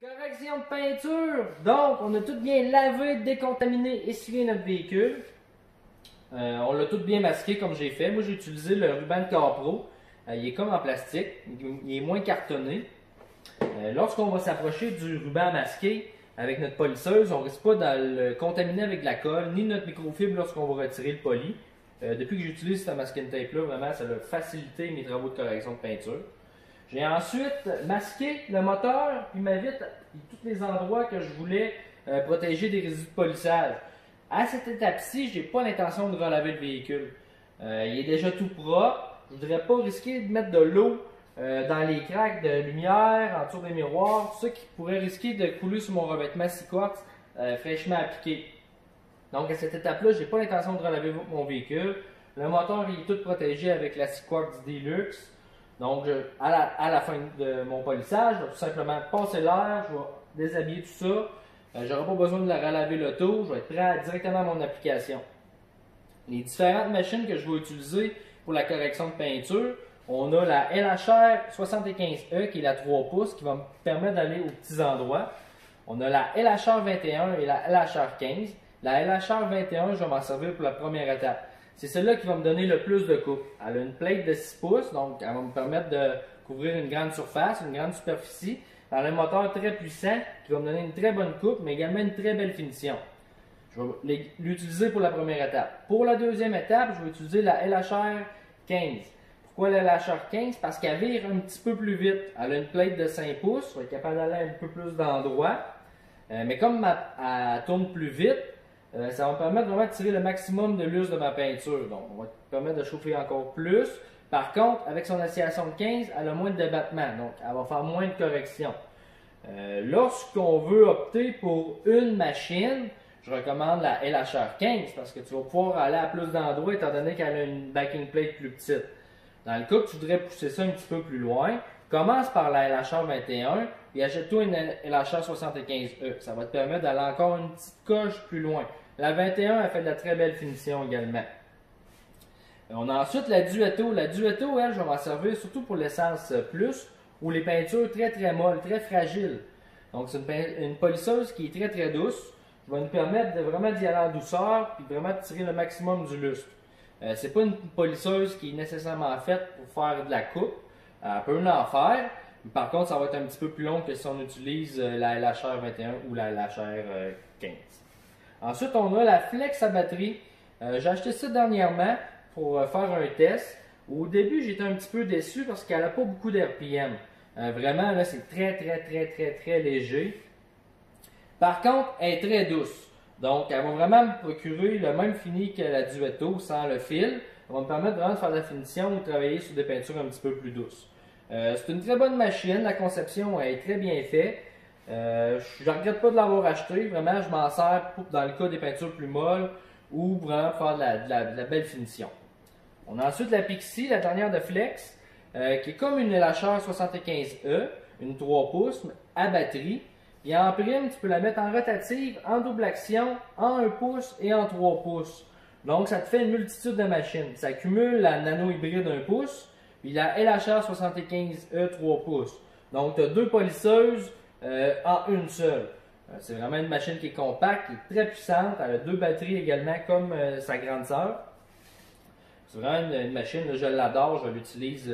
Correction de peinture. Donc, on a tout bien lavé, décontaminé, essuyé notre véhicule. Euh, on l'a tout bien masqué comme j'ai fait. Moi, j'ai utilisé le ruban de Capro. Euh, il est comme en plastique. Il est moins cartonné. Euh, lorsqu'on va s'approcher du ruban masqué avec notre polisseuse, on ne risque pas de le contaminer avec de la colle, ni notre microfibre lorsqu'on va retirer le poli. depuis que j'utilise cette masking tape-là, vraiment, ça a facilité mes travaux de correction de peinture. J'ai ensuite masqué le moteur puis ma vitre et tous les endroits que je voulais euh, protéger des résidus de polissage. À cette étape-ci, j'ai pas l'intention de relaver le véhicule. Euh, il est déjà tout propre. Je voudrais pas risquer de mettre de l'eau euh, dans les craques de lumière, autour des miroirs, tout ça qui pourrait risquer de couler sur mon revêtement Siquartz fraîchement appliqué. Donc à cette étape-là, j'ai pas l'intention de relaver mon véhicule. Le moteur est tout protégé avec la Siquartz Deluxe. Donc, à, la, fin de mon polissage, je vais tout simplement passer l'air, je vais déshabiller tout ça. Euh, je n'aurai pas besoin de la relaver l'auto, je vais être prêt directement à mon application. Les différentes machines que je vais utiliser pour la correction de peinture, on a la LHR 75E qui est la 3 pouces qui va me permettre d'aller aux petits endroits. On a la LHR 21 et la LHR 15. La LHR 21, je vais m'en servir pour la première étape. C'est celle-là qui va me donner le plus de coupe. Elle a une plate de 6 pouces, donc elle va me permettre de couvrir une grande surface, une grande superficie. Elle a un moteur très puissant qui va me donner une très bonne coupe, mais également une très belle finition. Je vais l'utiliser pour la première étape. Pour la deuxième étape, je vais utiliser la LHR 15. Pourquoi la LHR 15? Parce qu'elle vire un petit peu plus vite. Elle a une plate de 5 pouces, je vais être capable d'aller un peu plus d'endroits. Euh, mais comme elle tourne plus vite, euh, ça va me permettre vraiment de tirer le maximum de l'us de ma peinture. Donc, on va permettre de chauffer encore plus. Par contre, avec son association de 15, elle a moins de débattement, donc elle va faire moins de corrections. Euh, lorsqu'on veut opter pour une machine, je recommande la LHR 15 parce que tu vas pouvoir aller à plus d'endroits étant donné qu'elle a une backing plate plus petite. Dans le cas que tu voudrais pousser ça un petit peu plus loin, commence par la LHR 21 et achète-toi une LHR 75E. Ça va te permettre d'aller encore une petite coche plus loin. La 21, elle fait de la très belle finition également. On a ensuite la Duetto. La Duetto, elle, je vais m'en servir surtout pour l'essence plus ou les peintures très très molles, très fragiles. Donc c'est une, polisseuse qui est très très douce, qui va nous permettre de vraiment d'y aller en douceur, puis vraiment de tirer le maximum du lustre. Euh, c'est pas une polisseuse qui est nécessairement faite pour faire de la coupe. Elle peut en faire, par contre, ça va être un petit peu plus long que si on utilise euh, la LHR 21 ou la LHR 15. Ensuite, on a la Flex à batterie. Euh, j'ai acheté ça dernièrement pour euh, faire un test. Au début, j'étais un petit peu déçu parce qu'elle n'a pas beaucoup d'RPM. Euh, vraiment, là, c'est très, très, très, très, très léger. Par contre, elle est très douce. Donc, elle va vraiment me procurer le même fini que la Duetto sans le fil. Elle va me permettre vraiment de faire de la finition ou de travailler sur des peintures un petit peu plus douces. c'est une très bonne machine. La conception est très bien faite. Euh, je ne regrette pas de l'avoir acheté. Vraiment, je m'en sers dans le cas des peintures plus molles ou vraiment pour faire de la, belle finition. On a ensuite la Pixie, la dernière de Flex, euh, qui est comme une LHR 75E, une 3 pouces à batterie. Et en prime, tu peux la mettre en rotative, en double action, en 1 pouce et en 3 pouces. Donc, ça te fait une multitude de machines. Ça accumule la nano hybride 1 pouce, puis la LHR 75E 3 pouces. Donc, tu as deux polisseuses, euh, en une seule. Euh, c'est vraiment une machine qui est compacte, qui est très puissante. Elle a deux batteries également comme euh, sa grande sœur. C'est vraiment une, machine, je l'adore, je l'utilise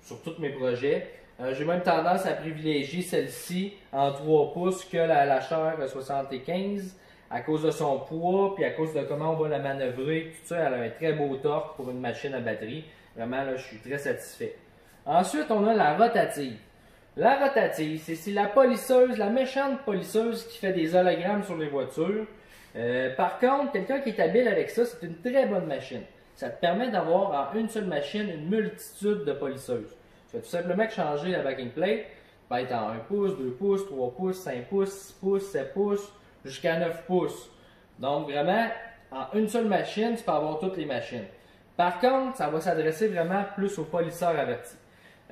sur tous mes projets. J'ai même tendance à privilégier celle-ci en 3 pouces que la LHR 75 à cause de son poids, puis à cause de comment on va la manœuvrer, tout ça, elle a un très beau torque pour une machine à batterie. Vraiment, là, je suis très satisfait. Ensuite, on a la rotative. La rotative, c'est la polisseuse, la méchante polisseuse qui fait des hologrammes sur les voitures. Euh, par contre, quelqu'un qui est habile avec ça, c'est une très bonne machine. Ça te permet d'avoir en une seule machine une multitude de polisseuses. Tu vas tout simplement changer la backing plate, va être en 1 pouce, 2 pouces, 3 pouces, 5 pouces, 6 pouces, 7 pouces, jusqu'à 9 pouces. Donc vraiment, en une seule machine, tu peux avoir toutes les machines. Par contre, ça va s'adresser vraiment plus aux polisseurs avertis.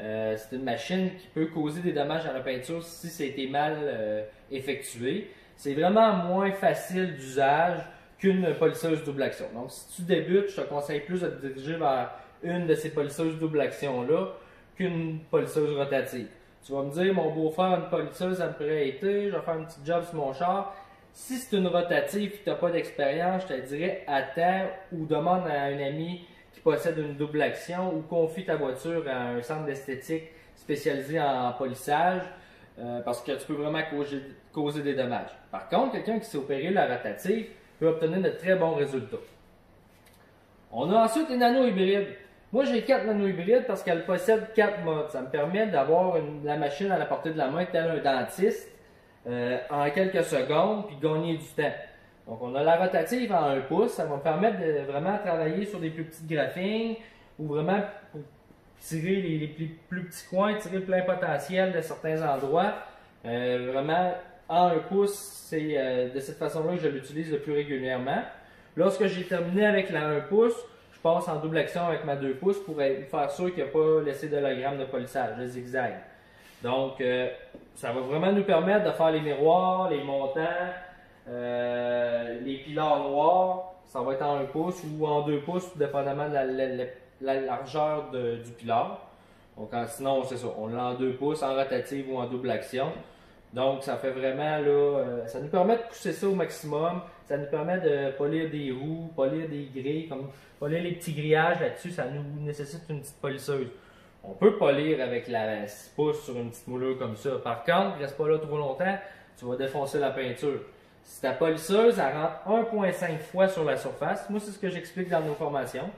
Euh, c'est une machine qui peut causer des dommages à la peinture si ça a été mal euh, effectué. C'est vraiment moins facile d'usage qu'une polisseuse double action. Donc, si tu débutes, je te conseille plus de te diriger vers une de ces polisseuses double action-là qu'une polisseuse rotative. Tu vas me dire, mon beau-frère, une polisseuse, ça me aider, je vais faire un petit job sur mon char. Si c'est une rotative et tu n'as pas d'expérience, je te dirais attends ou demande à un ami qui possède une double action ou confie ta voiture à un centre d'esthétique spécialisé en polissage euh, parce que tu peux vraiment causer, des dommages. Par contre, quelqu'un qui s'est opéré la rotative peut obtenir de très bons résultats. On a ensuite les nano-hybrides. Moi, j'ai quatre nano-hybrides parce qu'elles possèdent quatre modes. Ça me permet d'avoir la machine à la portée de la main tel un dentiste euh, en quelques secondes puis gagner du temps. Donc, on a la rotative en 1 pouce. Ça va me permettre de vraiment travailler sur des plus petites graphiques ou vraiment pour tirer les, plus, petits coins, tirer le plein potentiel de certains endroits. Euh, vraiment, en 1 pouce, c'est euh, de cette façon-là que je l'utilise le plus régulièrement. Lorsque j'ai terminé avec la 1 pouce, je passe en double action avec ma 2 pouces pour faire sûr qu'il n'y a pas laissé d'hologramme de polissage, de zigzag. Donc, euh, ça va vraiment nous permettre de faire les miroirs, les montants, les pilars noirs. Ça va être en 1 pouce ou en 2 pouces, dépendamment de la, la largeur du pilar. Donc, sinon, c'est ça. On l'a en deux pouces, en rotative ou en double action. Donc, ça fait vraiment, là, euh, ça nous permet de pousser ça au maximum. Ça nous permet de polir des roues, polir des grilles, comme polir les petits grillages là-dessus. Ça nous nécessite une petite polisseuse. On peut polir avec la 6 pouces sur une petite moulure comme ça. Par contre, reste pas là trop longtemps, tu vas défoncer la peinture. Si ta polisseuse, elle rentre 1.5 fois sur la surface, moi, c'est ce que j'explique dans nos formations.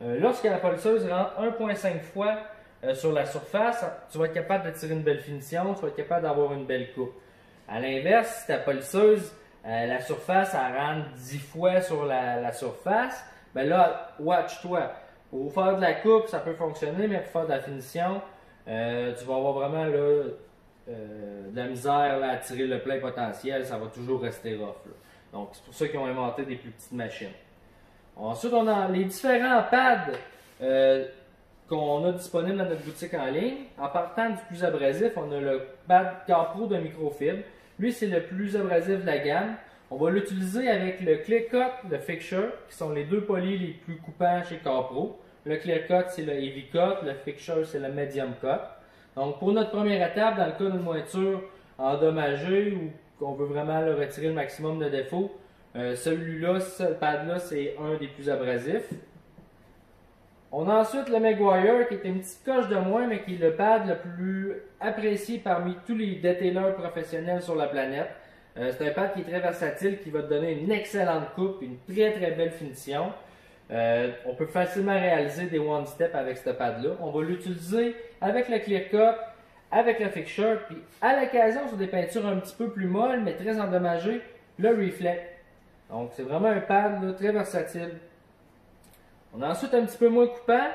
Euh, lorsque la polisseuse rentre 1.5 fois euh, sur la surface, tu vas être capable de tirer une belle finition, tu vas être capable d'avoir une belle coupe. À l'inverse, si ta polisseuse, euh, la surface, elle rentre 10 fois sur la, surface, ben là, watch-toi. Pour faire de la coupe, ça peut fonctionner, mais pour faire de la finition, tu vas avoir vraiment là, de la misère à tirer le plein potentiel, ça va toujours rester rough. Donc, c'est pour ça qu'ils ont inventé des plus petites machines. Ensuite, on a les différents pads euh, qu'on a disponibles dans notre boutique en ligne. En partant du plus abrasif, on a le pad Carpro de microfibre. Lui, c'est le plus abrasif de la gamme. On va l'utiliser avec le Clear Cut, le Fixture, qui sont les deux polis les plus coupants chez Carpro. Le Clear Cut, c'est le Heavy Cut. Le Fixture, c'est le Medium Cut. Donc, pour notre première étape, dans le cas d'une voiture endommagée ou qu'on veut vraiment retirer le maximum de défauts, euh, celui-là, ce pad-là, c'est un des plus abrasifs. On a ensuite le Maguire, qui est une petite coche de moins, mais qui est le pad le plus apprécié parmi tous les détailers professionnels sur la planète. Euh, c'est un pad qui est très versatile, qui va te donner une excellente coupe, une très très belle finition. Euh, on peut facilement réaliser des one-step avec ce pad-là. On va l'utiliser avec le clear cut, avec le fixture, puis à l'occasion sur des peintures un petit peu plus molles, mais très endommagées, le reflect. Donc, c'est vraiment un pad très versatile. On a ensuite un petit peu moins coupant.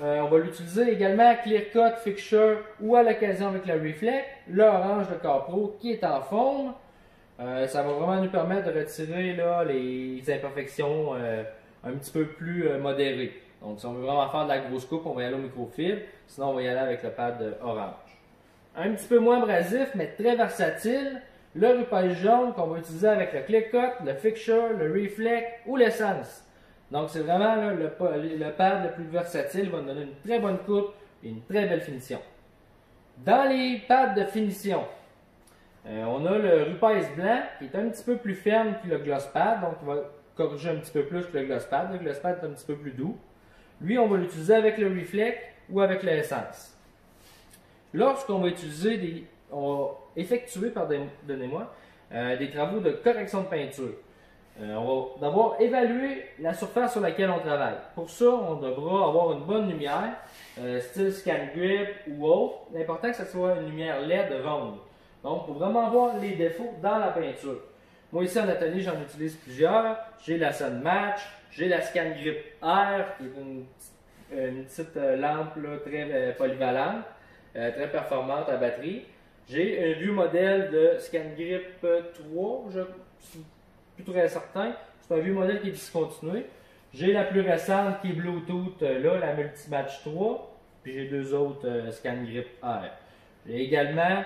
Euh, on va l'utiliser également Clear Cut, Fixture ou à l'occasion avec le Reflect. L'orange de Capro qui est en forme. Euh, ça va vraiment nous permettre de retirer là, les imperfections euh, un petit peu plus modérées. Donc, si on veut vraiment faire de la grosse coupe, on va y aller au microfibre. Sinon, on va y aller avec le pad orange. Un petit peu moins abrasif, mais très versatile le rupage jaune qu'on va utiliser avec le click cut, le fixture, le reflect ou l'essence. Donc c'est vraiment le, pad le plus versatile, il va nous donner une très bonne coupe et une très belle finition. Dans les pads de finition, euh, on a le Rupage blanc qui est un petit peu plus ferme que le gloss pad, donc il va corriger un petit peu plus que le gloss pad. Le gloss pad est un petit peu plus doux. Lui, on va l'utiliser avec le reflect ou avec l'essence. Lorsqu'on va utiliser des on va effectuer, pardonnez-moi, euh, des travaux de correction de peinture. Euh, on va d'abord évaluer la surface sur laquelle on travaille. Pour ça, on devra avoir une bonne lumière, euh, style scan grip ou autre. L'important que ce soit une lumière LED ronde. Donc, pour vraiment voir les défauts dans la peinture. Moi, ici en atelier, j'en utilise plusieurs. J'ai la Sun Match, j'ai la Scan Grip Air, qui est une, petite lampe très polyvalente, très performante à batterie. J'ai un vieux modèle de ScanGrip 3, je suis plus très certain. C'est un vieux modèle qui est discontinué. J'ai la plus récente qui est Bluetooth, euh, là, la Multimatch 3. Puis j'ai deux autres euh, ScanGrip R. J'ai également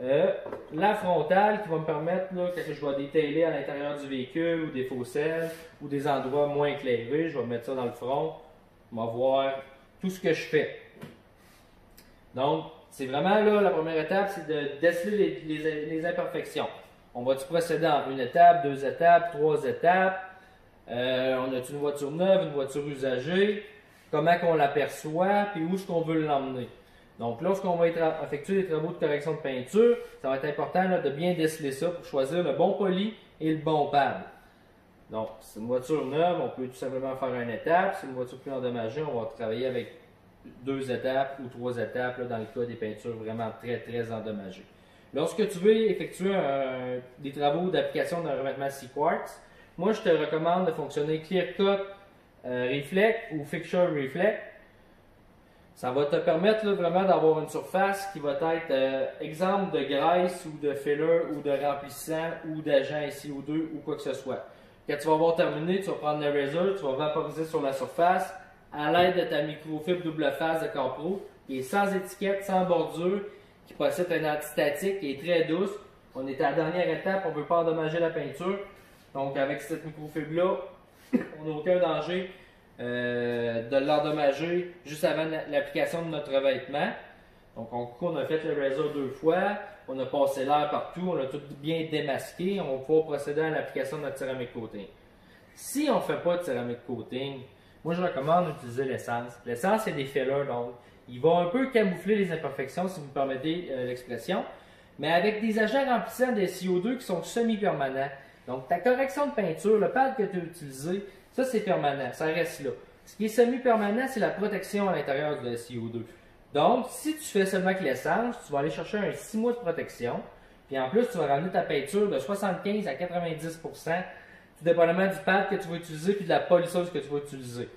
euh, la frontale qui va me permettre, là, quand je vais détailer à l'intérieur du véhicule ou des fosselles ou des endroits moins éclairés, je vais mettre ça dans le front. On va voir tout ce que je fais. Donc, c'est vraiment là, la première étape, c'est de déceler les, imperfections. On va-tu procéder en une étape, deux étapes, trois étapes? Euh, on a une voiture neuve, une voiture usagée? Comment qu'on l'aperçoit? Puis où est-ce qu'on veut l'emmener? Donc, lorsqu'on va effectuer des travaux de correction de peinture, ça va être important de bien déceler ça pour choisir le bon poli et le bon pad. Donc, c'est une voiture neuve, on peut tout simplement faire une étape. C'est une voiture plus endommagée, on va travailler avec deux étapes ou trois étapes dans le cas des peintures vraiment très, très endommagées. Lorsque tu veux effectuer des travaux d'application d'un revêtement C-Quartz, moi, je te recommande de fonctionner Clear Cut euh, Reflect ou Fixture Reflect. Ça va te permettre vraiment d'avoir une surface qui va être euh, exemple de graisse ou de filler ou de remplissant ou d'agent SiO2 ou quoi que ce soit. Quand tu vas avoir terminé, tu vas prendre le razor, tu vas vaporiser sur la surface à l'aide de ta microfibre double phase de Capro, qui est sans étiquette, sans bordure, qui possède un antistatique, qui est très douce. On est à la dernière étape, on ne veut pas endommager la peinture. Donc avec cette microfibre-là, on n'a aucun danger euh, de l'endommager juste avant l'application de notre revêtement. Donc on, a fait le réseau deux fois, on a passé l'air partout, on a tout bien démasqué, on va pouvoir procéder à l'application de notre céramique coating. Si on ne fait pas de céramique coating, moi je recommande d'utiliser l'essence. L'essence, c'est des fillers, donc il va un peu camoufler les imperfections, si vous me permettez euh, l'expression, mais avec des agents remplissants de CO2 qui sont semi-permanents. Donc ta correction de peinture, le pad que tu as utilisé, ça c'est permanent, ça reste là. Ce qui est semi-permanent, c'est la protection à l'intérieur de CO2. Donc, si tu fais seulement que l'essence, tu vas aller chercher un 6 mois de protection. Puis en plus, tu vas ramener ta peinture de 75 à 90% tout dépendamment du pad que tu vas utiliser puis de la polisseuse que tu vas utiliser.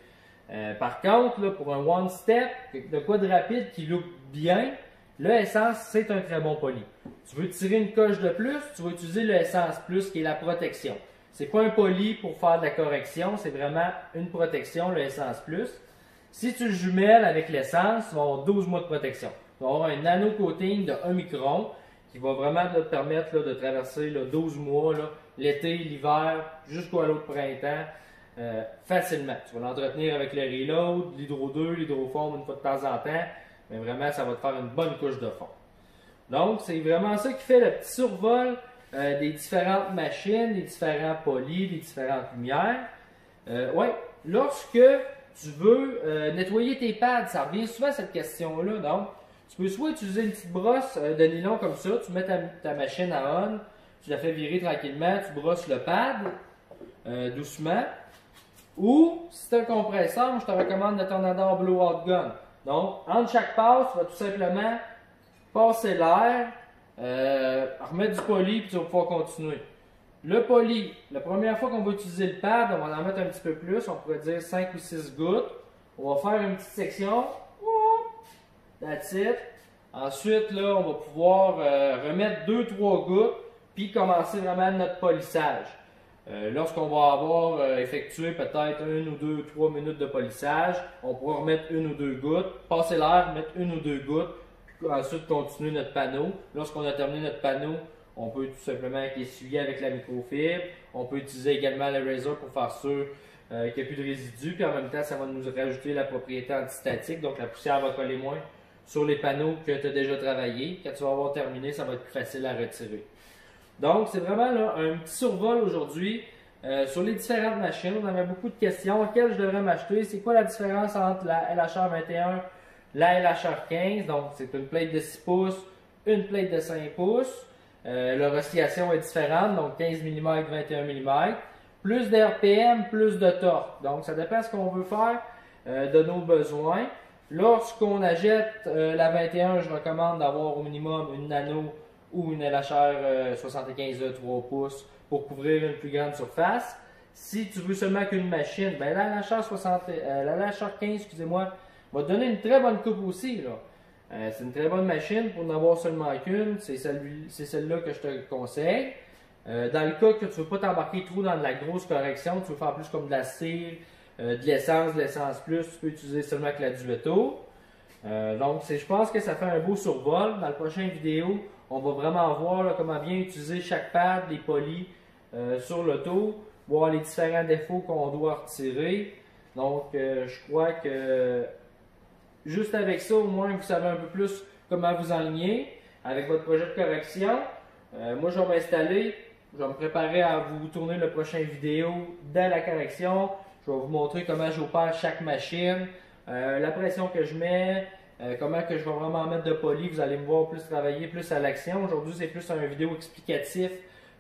Euh, par contre, là, pour un one step, de quoi de rapide qui look bien, l'essence, c'est un très bon poli. Tu veux tirer une coche de plus, tu vas utiliser l'essence plus qui est la protection. C'est pas un poli pour faire de la correction, c'est vraiment une protection, l'essence plus. Si tu le jumelles avec l'essence, tu vas avoir 12 mois de protection. Tu vas avoir un nano coating de 1 micron qui va vraiment te permettre de traverser 12 mois, l'été, l'hiver, jusqu'à l'autre printemps, euh, facilement. Tu vas l'entretenir avec le reload, l'hydro 2, l'hydroforme une fois de temps en temps, mais vraiment, ça va te faire une bonne couche de fond. Donc, c'est vraiment ça qui fait le petit survol euh, des différentes machines, des différents polis, des différentes lumières. Euh, ouais, lorsque tu veux euh, nettoyer tes pads, ça revient souvent à cette question-là. Donc, tu peux soit utiliser une petite brosse euh, de nylon comme ça, tu mets ta, machine à on, tu la fais virer tranquillement, tu brosses le pad doucement. Ou, si tu un compresseur, je te recommande le Tornado Blowout Gun. Donc, entre chaque passe, tu vas tout simplement passer l'air, remettre du poli, puis tu vas pouvoir continuer. Le poli, la première fois qu'on va utiliser le pad, on va en mettre un petit peu plus, on pourrait dire 5 ou 6 gouttes. On va faire une petite section. That's it. Ensuite, là, on va pouvoir euh, remettre 2-3 gouttes, puis commencer vraiment notre polissage. Euh, lorsqu'on va avoir euh, effectué peut-être 1 ou 2, 3 minutes de polissage, on pourra remettre une ou deux gouttes, passer l'air, mettre une ou deux gouttes, ensuite continuer notre panneau. Lorsqu'on a terminé notre panneau, on peut tout simplement essuyer avec la microfibre. On peut utiliser également le razor pour faire sûr euh, qu'il n'y a plus de résidus. Puis en même temps, ça va nous rajouter la propriété antistatique. Donc la poussière va coller moins sur les panneaux que tu as déjà travaillé. Quand tu vas avoir terminé, ça va être plus facile à retirer. Donc c'est vraiment un petit survol aujourd'hui euh, sur les différentes machines. On avait beaucoup de questions. Quelle je devrais m'acheter? C'est quoi la différence entre la LHR 21 la LHR 15? Donc c'est une plate de 6 pouces, une plate de 5 pouces. Euh, leur oscillation est différente, donc 15 mm, 21 mm. Plus d'RPM, plus de torque. Donc, ça dépend de ce qu'on veut faire euh, de nos besoins. Lorsqu'on achète euh, la 21, je recommande d'avoir au minimum une nano ou une LHR 75 de 3 pouces pour couvrir une plus grande surface. Si tu veux seulement qu'une machine, ben la 60, la LHR 15, excusez-moi, va te donner une très bonne coupe aussi. Là. Euh, c'est une très bonne machine pour n'avoir seulement qu'une. C'est celle-là que je te conseille. Euh, dans le cas que tu ne veux pas t'embarquer trop dans de la grosse correction, tu veux faire plus comme de la cire, euh, de l'essence, de l'essence plus, tu peux utiliser seulement que la duetto. donc, je pense que ça fait un beau survol. Dans la prochaine vidéo, on va vraiment voir comment bien utiliser chaque pad, les polis sur l'auto, voir les différents défauts qu'on doit retirer. Donc, je crois que Juste avec ça, au moins, vous savez un peu plus comment vous enligner avec votre projet de correction. Euh, moi, je vais m'installer, je vais me préparer à vous tourner le prochain vidéo de la correction. Je vais vous montrer comment j'opère chaque machine, euh, la pression que je mets, euh, comment que je vais vraiment mettre de poli. Vous allez me voir plus travailler, plus à l'action. Aujourd'hui, c'est plus une vidéo explicatif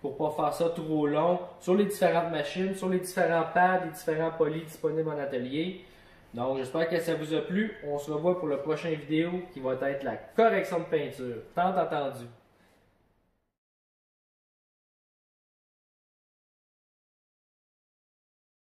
pour pas faire ça trop long sur les différentes machines, sur les différents pads, les différents polis disponibles en atelier. Donc, j'espère que ça vous a plu. On se revoit pour le prochain vidéo qui va être la correction de peinture. Tant attendu.